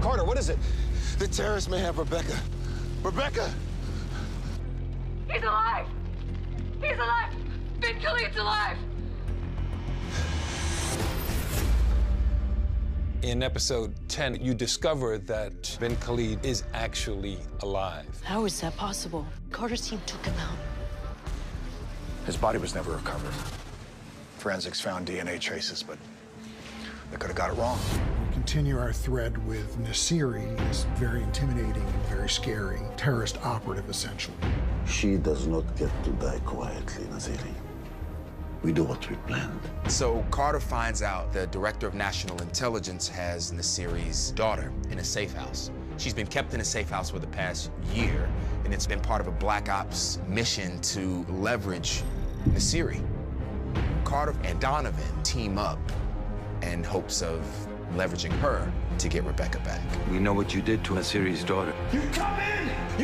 Carter, what is it? The terrorists may have Rebecca. Rebecca! He's alive! He's alive! Bin-Khalid's alive! In episode 10, you discover that Bin-Khalid is actually alive. How is that possible? Carter's team took him out. His body was never recovered. Forensics found DNA traces, but they could have got it wrong. We continue our thread with Naseri, this very intimidating and very scary terrorist operative, essentially. She does not get to die quietly, Naseri. We do what we planned. So Carter finds out the director of national intelligence has Naseri's daughter in a safe house. She's been kept in a safe house for the past year, and it's been part of a Black Ops mission to leverage Naseri. Carter and Donovan team up in hopes of leveraging her to get Rebecca back. We know what you did to Naseri's daughter. You come in! You